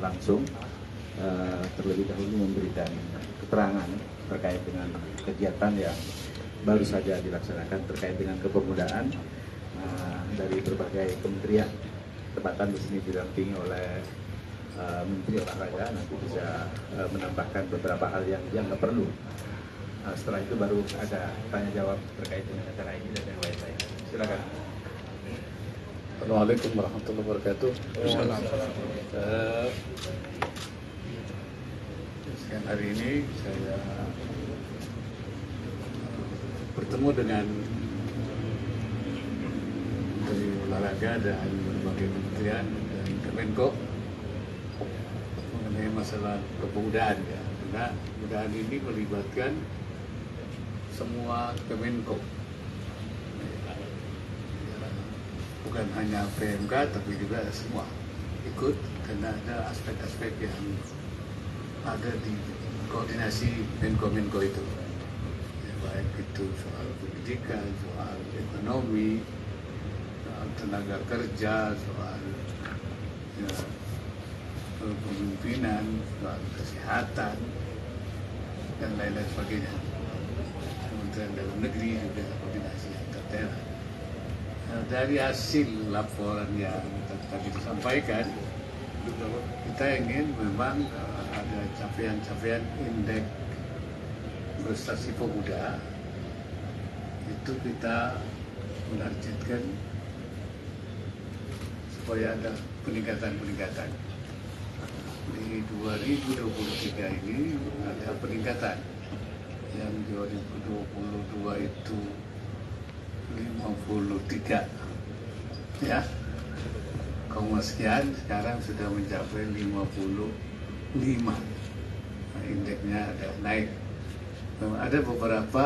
langsung uh, terlebih dahulu memberikan keterangan terkait dengan kegiatan yang baru saja dilaksanakan terkait dengan kepemudaan uh, dari berbagai kementerian. Tepatan di sini didampingi oleh uh, Menteri Olahraga nanti bisa menambahkan beberapa hal yang dianggap perlu. Uh, setelah itu baru ada tanya jawab terkait dengan acara ini dan yang lain-lain. Silakan. Assalamualaikum warahmatullahi wabarakatuh. Uh, siang hari ini saya bertemu dengan Menteri Olahraga dan berbagai kementerian dan Kemenko mengenai masalah kepemudaan ya. Karena kepemudaan ini melibatkan semua Kemenko. Bukan hanya PMK tapi juga semua ikut karena ada aspek-aspek yang ada di koordinasi Menko-Menko itu ya, baik itu soal pendidikan, soal ekonomi, soal tenaga kerja, soal ya, kepemimpinan, soal kesehatan, dan lain-lain sebagainya. Kementerian Dalam Negeri juga koordinasi antar daerah. Nah, dari hasil laporan yang tadi disampaikan, kita ingin memang uh, ada capaian-capaian indeks prestasi pemuda. Itu kita menargetkan supaya ada peningkatan-peningkatan. Di 2023 ini ada peningkatan. Yang 2022 itu 53 ya. Koma sekian sekarang sudah mencapai 55 nah, indeksnya ada naik. Memang ada beberapa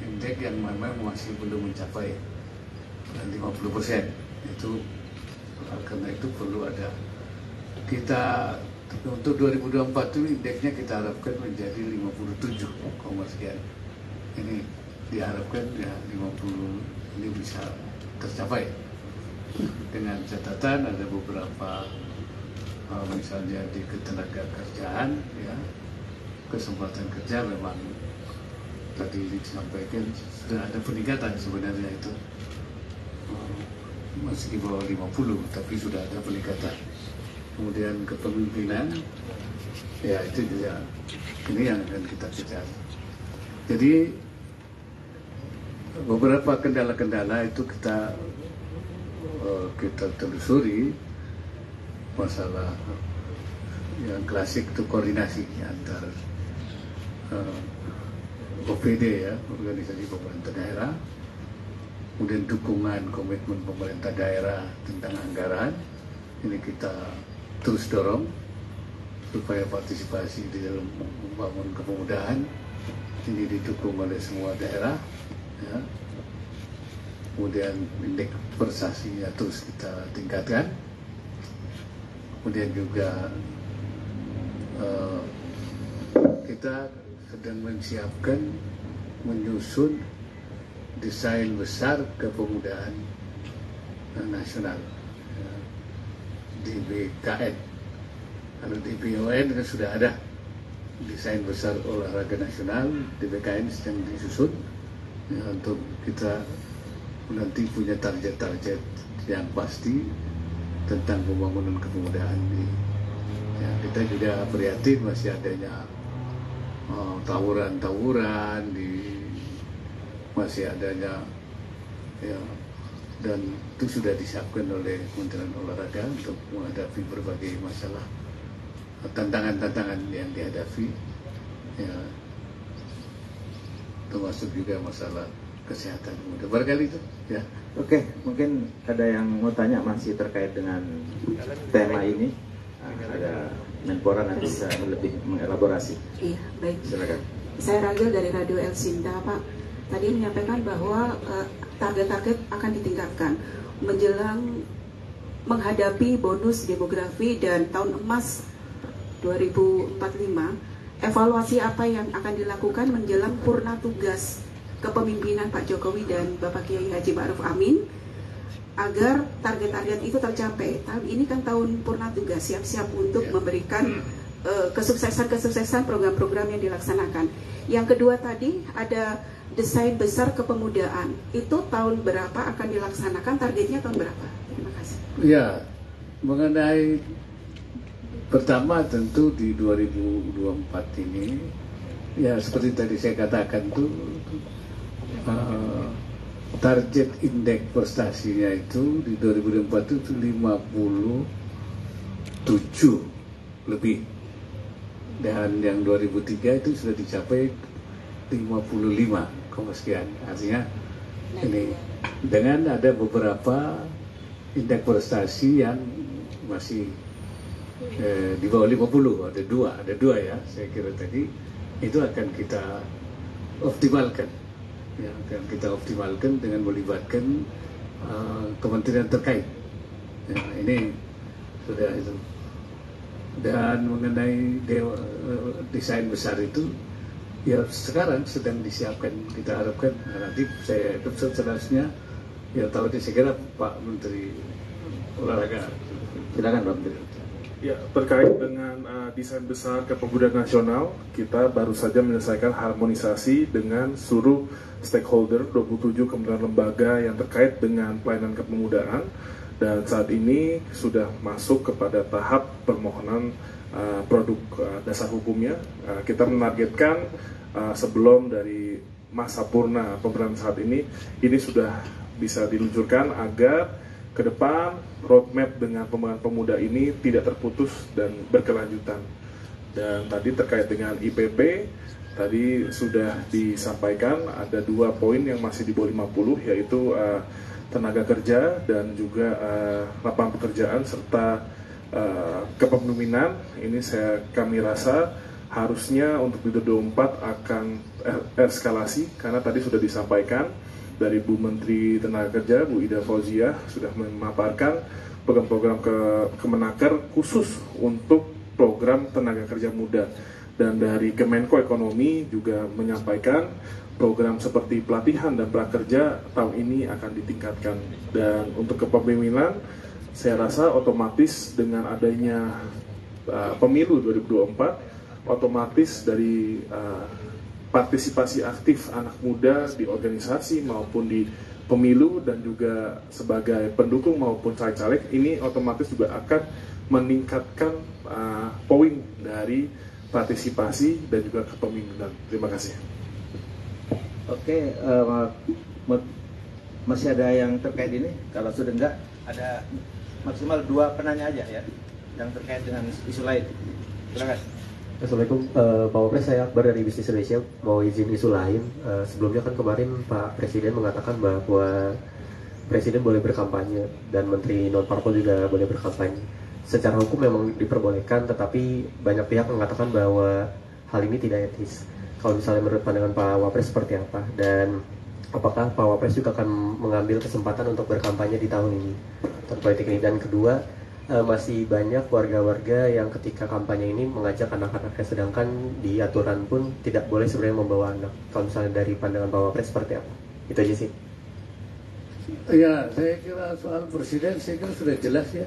indeks yang memang masih belum mencapai 50 persen. Itu karena itu perlu ada. Kita untuk 2024 itu indeksnya kita harapkan menjadi 57 koma sekian. Ini diharapkan ya 50 ini bisa tercapai. Dengan catatan ada beberapa uh, misalnya di ketenaga kerjaan ya kesempatan kerja memang tadi disampaikan sudah ada peningkatan sebenarnya itu. Uh, masih di bawah 50 tapi sudah ada peningkatan. Kemudian kepemimpinan ya itu juga ini yang akan kita kejar. Jadi beberapa kendala-kendala itu kita uh, kita telusuri. Masalah yang klasik itu koordinasi antar uh, OPD ya organisasi pemerintah daerah. Kemudian dukungan komitmen pemerintah daerah tentang anggaran. Ini kita terus dorong supaya partisipasi di dalam membangun kepemudaan ini didukung oleh semua daerah ya. kemudian indeks prestasinya terus kita tingkatkan. Kemudian juga uh, kita sedang menyiapkan menyusun desain besar kepemudaan nasional ya, di BKN kalau di BUN kan sudah ada desain besar olahraga nasional di BKN sedang disusun ya, untuk kita nanti punya target-target yang pasti tentang pembangunan kepemudaan di ya, kita juga prihatin masih adanya uh, tawuran-tawuran di masih adanya ya dan itu sudah disiapkan oleh Kementerian Olahraga untuk menghadapi berbagai masalah tantangan-tantangan yang dihadapi. Ya termasuk juga masalah kesehatan muda. Barangkali itu ya. Oke mungkin ada yang mau tanya masih terkait dengan tema ini. Nah, ada Menpora nanti bisa lebih mengelaborasi. Iya baik. Silakan. Saya Ragil dari Radio El Sinta Pak. Tadi menyampaikan bahwa target-target uh, akan ditingkatkan menjelang menghadapi bonus demografi dan tahun emas 2045 evaluasi apa yang akan dilakukan menjelang purna tugas kepemimpinan Pak Jokowi dan Bapak Kiai Haji Ma'ruf Amin agar target-target itu tercapai. Tapi ini kan tahun purna tugas siap-siap untuk Ya. memberikan eh, kesuksesan-kesuksesan program-program yang dilaksanakan. Yang kedua tadi ada desain besar kepemudaan. Itu tahun berapa akan dilaksanakan? Targetnya tahun berapa? Terima kasih. Ya, mengenai pertama tentu di 2024 ini, ya seperti tadi saya katakan tuh eh, target indeks prestasinya itu di 2024 itu 57 lebih. Dan yang 2003 itu sudah dicapai 55 koma sekian. Artinya ini dengan ada beberapa indeks prestasi yang masih eh, di bawah 50 ada dua ada dua ya saya kira tadi. Itu akan kita optimalkan. Ya akan kita optimalkan dengan melibatkan eh, kementerian terkait. Ya, ini sudah itu. Dan mengenai dewa, eh, desain besar itu ya sekarang sedang disiapkan kita harapkan. Nah, nanti saya seterusnya. Ya tahu saya kira Pak Menteri Olahraga. Silakan Pak Menteri. Ya, terkait dengan uh, desain besar kepemudaan nasional, kita baru saja menyelesaikan harmonisasi dengan seluruh stakeholder 27 kementerian lembaga yang terkait dengan pelayanan kepemudaan dan saat ini sudah masuk kepada tahap permohonan uh, produk uh, dasar hukumnya. Uh, kita menargetkan uh, sebelum dari masa purna pemerintahan saat ini, ini sudah bisa diluncurkan agar ke depan roadmap dengan pembangunan pemuda ini tidak terputus dan berkelanjutan. Dan tadi terkait dengan IPP, tadi sudah disampaikan ada dua poin yang masih di bawah 50 yaitu uh, tenaga kerja dan juga uh, lapangan pekerjaan serta uh, kepemimpinan. Ini saya kami rasa harusnya untuk di 2024 akan eskalasi karena tadi sudah disampaikan dari Bu Menteri Tenaga Kerja Bu Ida Fauzia sudah memaparkan program-program ke Kemenaker khusus untuk program tenaga kerja muda. Dan dari Kemenko Ekonomi juga menyampaikan program seperti pelatihan dan prakerja tahun ini akan ditingkatkan. Dan untuk kepemimpinan saya rasa otomatis dengan adanya uh, pemilu 2024 otomatis dari uh, partisipasi aktif anak muda di organisasi maupun di pemilu dan juga sebagai pendukung maupun caleg-caleg ini otomatis juga akan meningkatkan uh, poin dari partisipasi dan juga kepemimpinan. Terima kasih. Oke, ma- masih ada yang terkait ini? Kalau sudah enggak, ada maksimal dua penanya aja ya, yang terkait dengan isu lain. Silakan. Assalamualaikum. Eh, Pak Wapres, saya Akbar dari Bisnis Indonesia. Mau izin isu lain Eh, sebelumnya kan kemarin Pak Presiden mengatakan bahwa Presiden boleh berkampanye dan Menteri non parpol juga boleh berkampanye. Secara hukum memang diperbolehkan tetapi banyak pihak mengatakan bahwa hal ini tidak etis. Kalau misalnya menurut pandangan Pak Wapres seperti apa? Dan apakah Pak Wapres juga akan mengambil kesempatan untuk berkampanye di tahun ini? Politik ini. Dan kedua eh, masih banyak warga-warga yang ketika kampanye ini mengajak anak-anaknya sedangkan di aturan pun tidak boleh sebenarnya membawa anak kalau misalnya dari pandangan Pak Wapres seperti apa itu aja sih Ya, saya kira soal presiden saya kira sudah jelas ya.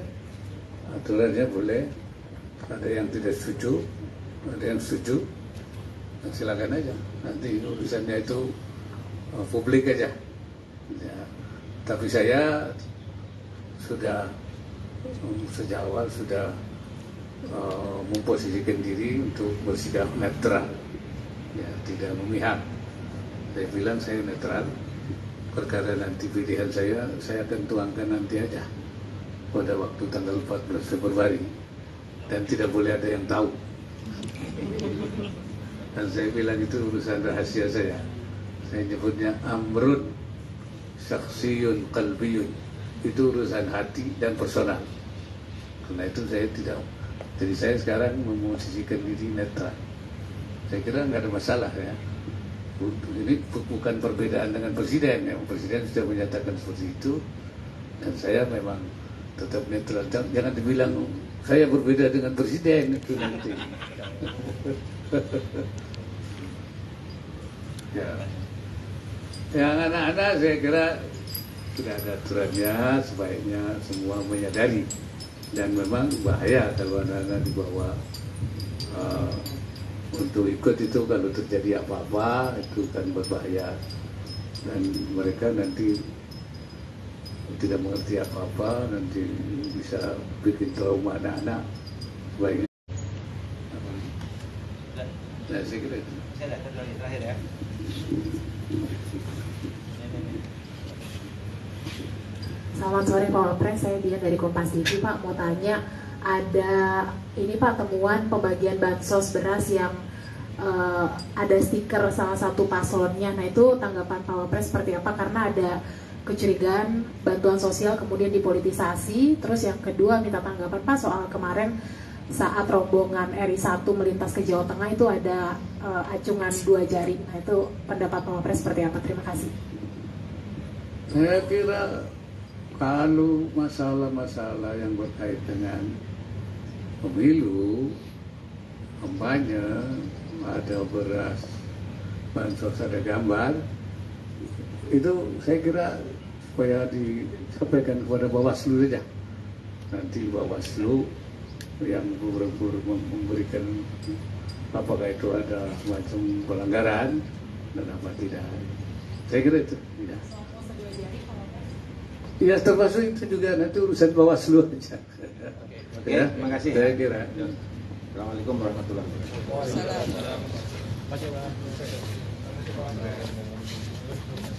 Aturannya boleh. Ada yang tidak setuju, ada yang setuju. Nah, silakan aja. Nanti urusannya itu uh, publik aja. Ya. Tapi saya sudah sejak awal sudah uh, memposisikan diri untuk bersikap netral, ya tidak memihak. Saya bilang saya netral, perkara nanti pilihan saya saya akan tuangkan nanti aja. Pada waktu tanggal 14 Februari. Dan tidak boleh ada yang tahu. Dan saya bilang itu urusan rahasia saya. Saya nyebutnya amrun saksiyun kalbiyun itu urusan hati dan personal. Karena itu saya tidak jadi saya sekarang memosisikan diri netral. Saya kira nggak ada masalah ya. Ini bu- bukan perbedaan dengan presiden ya. Presiden sudah menyatakan seperti itu. Dan saya memang tetap netral. Jangan dibilang saya berbeda dengan presiden. Itu nanti. Ya. Yang anak-anak saya kira sudah ada aturannya sebaiknya semua menyadari dan memang bahaya kalau anak-anak dibawa uh, untuk ikut itu kalau terjadi apa-apa itu kan berbahaya dan mereka nanti tidak mengerti apa-apa nanti bisa bikin trauma anak-anak sebaiknya Nah, saya kira itu. Saya terakhir ya. Selamat sore Pak Wapres, saya Dian dari Kompas TV Pak mau tanya ada ini Pak temuan pembagian bansos beras yang eh, ada stiker salah satu paslonnya. Nah itu tanggapan Pak Wapres seperti apa? Karena ada kecurigaan bantuan sosial kemudian dipolitisasi. Terus yang kedua minta tanggapan Pak soal kemarin saat rombongan RI 1 melintas ke Jawa Tengah itu ada eh, acungan dua jari. Nah itu pendapat Pak Wapres seperti apa? Terima kasih. Saya kira kalau masalah-masalah yang berkait dengan pemilu, kampanye, ada beras, bansos, ada gambar, itu saya kira supaya disampaikan kepada Bawaslu saja. Nanti Bawaslu yang buru-buru memberikan apakah itu ada semacam pelanggaran dan apa tidak. Saya kira itu. Ya. Ya termasuk itu juga nanti urusan Bawaslu aja. Oke, terima kasih. Saya kira. Assalamualaikum warahmatullahi wabarakatuh. Pak.